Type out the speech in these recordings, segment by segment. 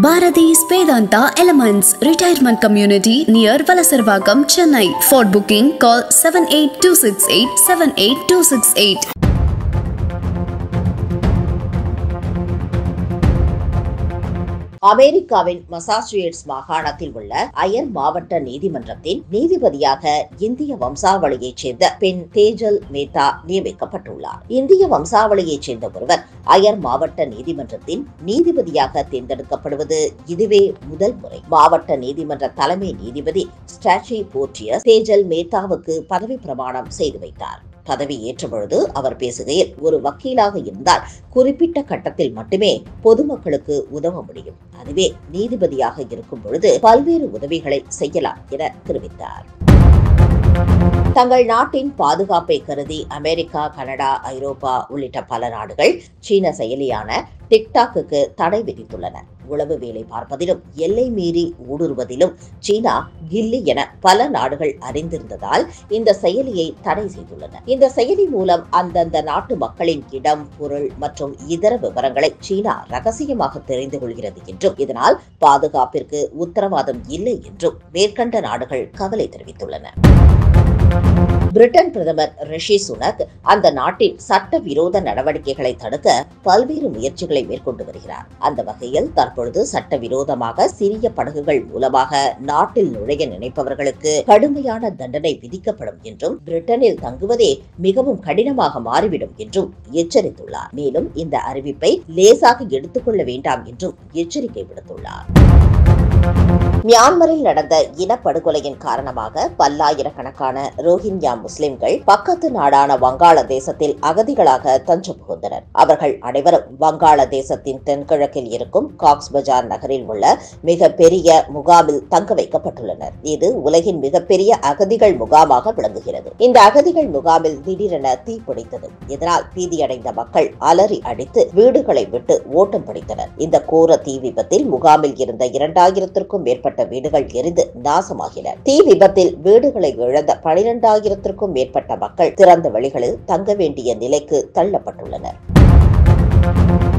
Bharathi's Vedanta elements retirement community near Valasaravakkam Chennai for booking call seven eight two six eight seven eight two six eight அமெரிக்காவின் Massachusetts மாகாணத்தில் உள்ள அயர் மாவட்ட நீதிமன்றத்தின் நீதிபதியாக இந்திய வம்சாவளியைச் சேர்ந்த பெண் தேஜல் மேத்தா நியமிக்கப்பட்டுள்ளார். இந்திய வம்சாவளியைச் சேர்ந்த ஒருவர் அயர் மாவட்ட நீதிமன்றத்தின் நீதிபதியாக தேர்ந்தெடுக்கப்படுவது இதுவே முதல் முறை. மாவட்ட நீதிமன்ற தலைமை நீதிபதி ஸ்டாச்சி போற்றிய தேஜல் மேத்தாவுக்கு பதவி பிரமாணம் செய்து வைத்தார். பதவி ஏற்றபொழுது அவர் பேசுகையில் ஒரு வக்கீலாக இருந்தால் குறிப்பிட்ட கட்டத்தில் மட்டுமே பொதுமக்களுக்கு உதவ முடியும். அதுவே நீதிபதியாக இருக்கும் பொழுது பல்வேறு உதவிகளை செய்யலாம் என தெரிவித்தார். தங்கள் நாட்டின் பாதுகாப்பை கருதி அமெரிக்கா கனடா ஐரோப்பா உள்ளிட்ட பல நாடுகள் சீன செயலியான டிக்டாக்குக்கு தடை விதித்துள்ளன. உளவு வேலை பார்ப்பதிலும் எல்லை மீறி ஊடுருவதிலும் சீனா கில்லி என பல நாடுகள் அறிந்திருந்ததால் இந்த செயலியை தடை செய்துள்ளன. இந்த செயலி மூலம் அந்தந்த நாட்டு மக்களின் இடம் பொருள் மற்றும் இதர விவரங்களை சீனா ரகசியமாக தெரிந்து கொள்கிறது என்றும் இதனால் பாதுகாப்பிற்கு உத்தரவாதம் இல்லை என்றும் மேற்கண்ட நாடுகள் கவலை தெரிவித்துள்ளன. பிரிட்டன் பிரதமர் ரிஷி சுனக் அந்த நாட்டின் சட்டவிரோத நடவடிக்கைகளை தடுக்க பல்வேறு முயற்சிகளை மேற்கொண்டு வருகிறார். அந்த வகையில் தற்பொழுது சட்டவிரோதமாக சிறிய படகுகள் மூலமாக நாட்டில் நுழைய நினைப்பவர்களுக்கு கடுமையான தண்டனை விதிக்கப்படும் என்றும் பிரிட்டனில் தங்குவதே மிகவும் கடினமாக மாறிவிடும் என்றும் எச்சரித்துள்ளார். மேலும் இந்த அறிவிப்பை லேசாக எடுத்துக்கொள்ள வேண்டாம் என்றும் எச்சரிக்கை விடுத்துள்ளார். மியான்மரில் நடந்த இனப்படுகொலையின் காரணமாக பல்லாயிரக்கணக்கான ரோஹிங்யா முஸ்லிம்கள் பக்கத்து நாடான வங்காளதேசத்தில் அகதிகளாக தஞ்சம் புகுந்தனர் அவர்கள் அனைவரும் வங்காளதேசத்தின் தென்கிழக்கில் இருக்கும் காக்ஸ் பஜார் நகரில் உள்ள மிக பெரிய முகாமில் தங்க வைக்கப்பட்டுள்ளனர். இது உலகின் மிகப்பெரிய அகதிகள் முகாமாக விளங்குகிறது. இந்த அகதிகள் முகாமில் திடீரென தீ பிடித்தது. இதனால் பீதியடைந்த மக்கள் அலறி அடித்து வீடுகளை விட்டு ஓட்டம் பிடித்தனர். இந்த கோர தீ விபத்தில் முகாமில் இருந்த இரண்டாயிரத்திற்கும் மேற்பட்ட வீடுகள் எரிந்து நாசமாகின. தீ விபத்தில் வீடுகளை இழந்த பனிரெண்டாயிரத்திற்கும் மேற்பட்ட மக்கள் திறந்த வெளிகளில் தங்க வேண்டிய நிலைக்கு தள்ளப்பட்டுள்ளனர்.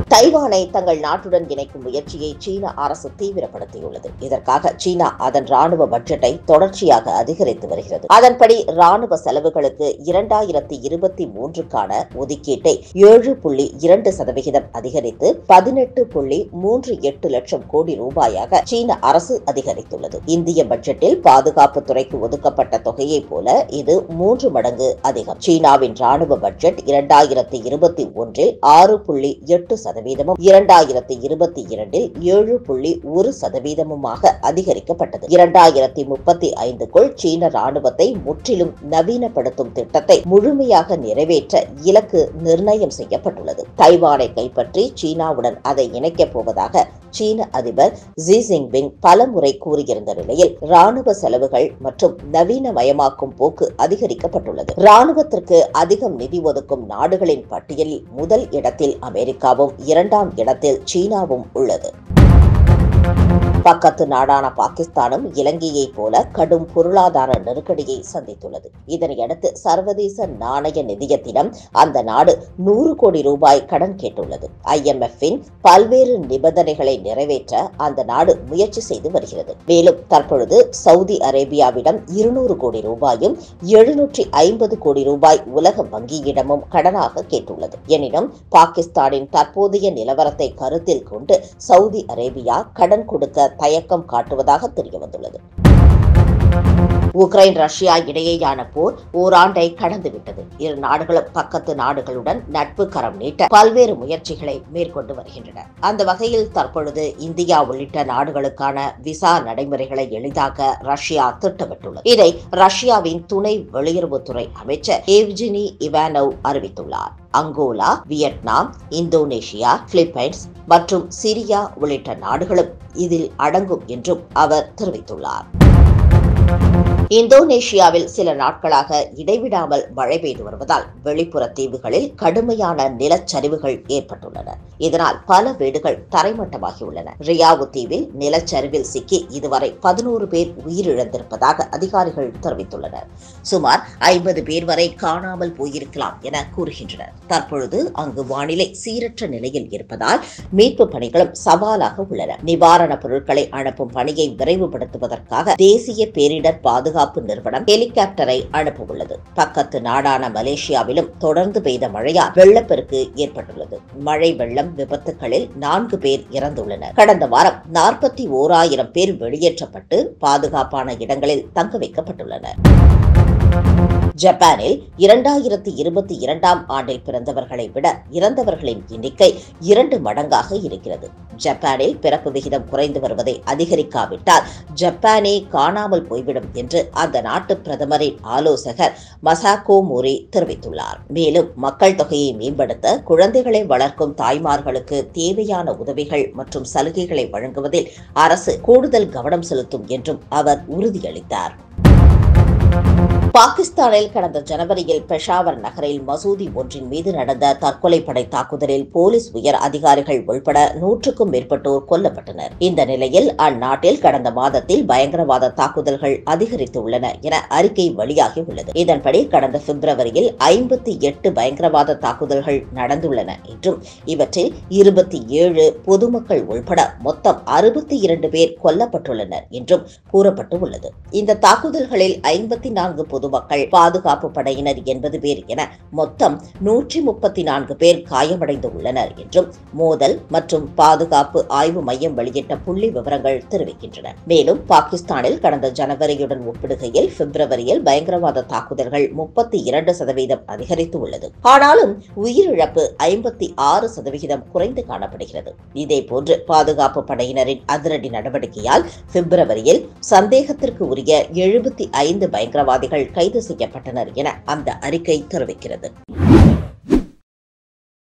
தைவானை தங்கள் நாட்டுடன் இணைக்கும் முயற்சியை சீன அரசு தீவிரப்படுத்தியுள்ளது. இதற்காக சீனா அதன் ராணுவ பட்ஜெட்டை தொடர்ச்சியாக அதிகரித்து வருகிறது. அதன்படி ராணுவ செலவுகளுக்கு இரண்டாயிரத்தி இருபத்தி மூன்றுக்கான ஒதுக்கீட்டை ஏழு புள்ளி இரண்டு சதவிகிதம் அதிகரித்து பதினெட்டு புள்ளி மூன்று எட்டு லட்சம் கோடி ரூபாயாக சீன அரசு அதிகரித்துள்ளது. இந்திய பட்ஜெட்டில் பாதுகாப்பு துறைக்கு ஒதுக்கப்பட்ட தொகையைப் போல இது மூன்று மடங்கு அதிகம். சீனாவின் ராணுவ பட்ஜெட் இரண்டாயிரத்தி இருபத்தி ஒன்றில் ஆறு புள்ளி எட்டு சதவீதமும் இரண்டாயிரத்தி இருபத்தி இரண்டில் ஏழு புள்ளி ஒரு சதவீதமுமாக அதிகரிக்கப்பட்டது. இரண்டாயிரத்தி முப்பத்தி ஐந்துக்குள் சீன ராணுவத்தை முற்றிலும் நவீனப்படுத்தும் திட்டத்தை முழுமையாக நிறைவேற்ற இலக்கு நிர்ணயம் செய்யப்பட்டுள்ளது. தைவானை கைப்பற்றி சீனாவுடன் அதை இணைக்கப் போவதாக சீன அதிபர் ஜி ஜின்பிங் பலமுறை கூறியிருந்த நிலையில் ராணுவ செலவுகள் மற்றும் நவீனமயமாக்கும் போக்கு அதிகரிக்கப்பட்டுள்ளது. ராணுவத்திற்கு அதிகம் நிதி ஒதுக்கும் நாடுகளின் பட்டியலில் முதல் இடத்தில் அமெரிக்காவும் இரண்டாம் இடத்தில் சீனாவும் உள்ளது. பக்கத்து நாடான பாகிஸ்தானும் இலங்கையைப் போல கடும் பொருளாதார நெருக்கடியை சந்தித்துள்ளது. இதனையடுத்து சர்வதேச நாணய நிதியத்திடம் அந்த நாடு நூறு கோடி ரூபாய் கடன் கேட்டுள்ளது. ஐஎம்எஃப்பின் பல்வேறு நிபந்தனைகளை நிறைவேற்ற அந்த நாடு முயற்சி செய்து வருகிறது. மேலும் தற்பொழுது சவுதி அரேபியாவிடம் இருநூறு கோடி ரூபாயும் எழுநூற்றி ஐம்பது கோடி ரூபாய் உலக வங்கியிடமும் கடனாக கேட்டுள்ளது. எனினும் பாகிஸ்தானின் தற்போதைய நிலவரத்தை கருத்தில் கொண்டு சவுதி அரேபியா கடன் கொடுக்க தயக்கம் காட்டுவதாக தெரியவந்துள்ளது. உக்ரைன் ரஷ்யா இடையேயான போர் ஓராண்டை கடந்துவிட்டது. இரு நாடுகளும் பக்கத்து நாடுகளுடன் நட்பு கரம் நீட்ட பல்வேறு முயற்சிகளை மேற்கொண்டு வருகின்றன. அந்த வகையில் தற்பொழுது இந்தியா உள்ளிட்ட நாடுகளுக்கான விசா நடைமுறைகளை எளிதாக்க ரஷ்யா திட்டமிட்டுள்ளது. இதை ரஷ்யாவின் துணை வெளியுறவுத்துறை அமைச்சர் ஏவ்ஜினி இவானவ் அறிவித்துள்ளார். அங்கோலா வியட்நாம் இந்தோனேஷியா பிலிப்பைன்ஸ் மற்றும் சிரியா உள்ளிட்ட நாடுகளும் இதில் அடங்கும் என்றும் அவர் தெரிவித்துள்ளார். இந்தோனேஷியாவில் சில நாட்களாக இடைவிடாமல் மழை பெய்து வருவதால் வெளிப்புற தீவுகளில் கடுமையான நிலச்சரிவுகள் ஏற்பட்டுள்ளன. இதனால் பல வீடுகள் தரைமட்டமாகியுள்ளன. ரியாவு தீவில் நிலச்சரிவில் சிக்கி இதுவரை பதினோரு பேர் உயிரிழந்திருப்பதாக அதிகாரிகள் தெரிவித்துள்ளனர். சுமார் ஐம்பது பேர் வரை காணாமல் போயிருக்கலாம் என கூறுகின்றனர். தற்பொழுது அங்கு வானிலை சீரற்ற நிலையில் இருப்பதால் மீட்பு பணிகளும் சவாலாக உள்ளன. நிவாரணப் பொருட்களை அனுப்பும் பணியை விரைவுபடுத்துவதற்காக தேசிய பேரிடர் பாதுகாப்பு நிறுவனம் ஹெலிகாப்டரை அனுப்பவுள்ளது. பக்கத்து நாடான மலேசியாவிலும் தொடர்ந்து பெய்த மழையால் வெள்ளப்பெருக்கு ஏற்பட்டுள்ளது. மழை வெள்ளம் விபத்துகளில் நான்கு பேர் இறந்துள்ளனர். கடந்த வாரம் நாற்பத்தி ஓராயிரம் பேர் வெளியேற்றப்பட்டு பாதுகாப்பான இடங்களில் தங்க வைக்கப்பட்டுள்ளனர். ஜப்பானில் இரண்டாயிரத்தி இருபத்தி இரண்டாம் ஆண்டில் பிறந்தவர்களை விட இறந்தவர்களின் எண்ணிக்கை இரண்டு மடங்காக இருக்கிறது. ஜப்பானில் பிறப்பு விகிதம் குறைந்து வருவதை அதிகரிக்காவிட்டால் ஜப்பானே காணாமல் போய்விடும் என்று அந்த நாட்டு பிரதமரின் ஆலோசகர் மசாகோ மோரி தெரிவித்துள்ளார். மேலும் மக்கள் தொகையை மேம்படுத்த குழந்தைகளை வளர்க்கும் தாய்மார்களுக்கு தேவையான உதவிகள் மற்றும் சலுகைகளை வழங்குவதில் அரசு கூடுதல் கவனம் செலுத்தும் என்றும் அவர் உறுதியளித்தார். பாகிஸ்தானில் கடந்த ஜனவரியில் பெஷாவர் நகரில் மசூதி ஒன்றின் மீது நடந்த தற்கொலைப்படை தாக்குதலில் போலீஸ் உயர் அதிகாரிகள் உள்பட நூற்றுக்கும் மேற்பட்டோர் கொல்லப்பட்டனர். இந்த நிலையில் அந்நாட்டில் கடந்த மாதத்தில் பயங்கரவாத தாக்குதல்கள் அதிகரித்துள்ளன என அறிக்கை வெளியாகியுள்ளது. இதன்படி கடந்த பிப்ரவரியில் ஐம்பத்தி எட்டு பயங்கரவாத தாக்குதல்கள் நடந்துள்ளன என்றும் இவற்றில் இருபத்தி ஏழு பொதுமக்கள் உள்பட மொத்தம் அறுபத்தி இரண்டு பேர் கொல்லப்பட்டுள்ளனர் என்றும் கூறப்பட்டுள்ளது. இந்த தாக்குதல்களில் ஐம்பத்தி நான்கு பொதுமக்கள் பாதுகாப்பு படையினர் எண்பது பேர் என மொத்தம் நூற்றி முப்பத்தி நான்கு பேர் காயமடைந்து உள்ளனர் என்றும் மோதல் மற்றும் பாதுகாப்பு ஆய்வு மையம் வெளியிட்ட புள்ளி விவரங்கள் தெரிவிக்கின்றன. மேலும் பாகிஸ்தானில் கடந்த ஜனவரியுடன் ஒப்பிடுகையில் பிப்ரவரியில் பயங்கரவாத தாக்குதல்கள் முப்பத்தி இரண்டு சதவீதம் அதிகரித்து உள்ளது ஆனாலும் உயிரிழப்பு ஐம்பத்தி ஆறு சதவிகிதம் குறைந்து காணப்படுகிறது. இதேபோன்று பாதுகாப்பு படையினரின் அதிரடி நடவடிக்கையால் பிப்ரவரியில் சந்தேகத்திற்கு உரிய எழுபத்தி ஐந்து பயங்கரவாதிகள் கைது செய்யப்பட்டனர் என அந்த அறிக்கை தெரிவிக்கிறது.